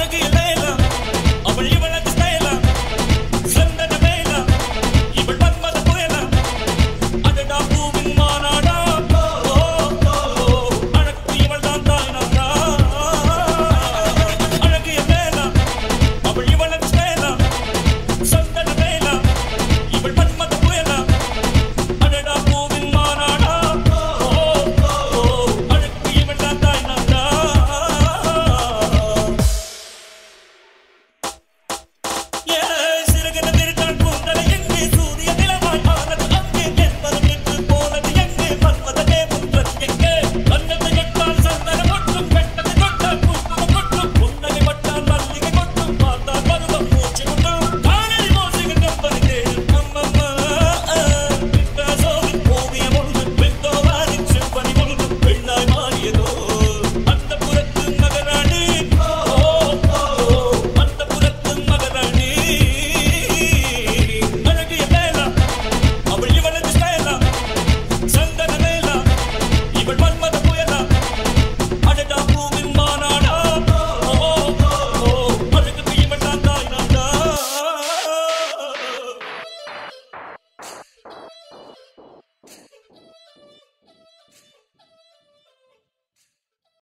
Aquí está.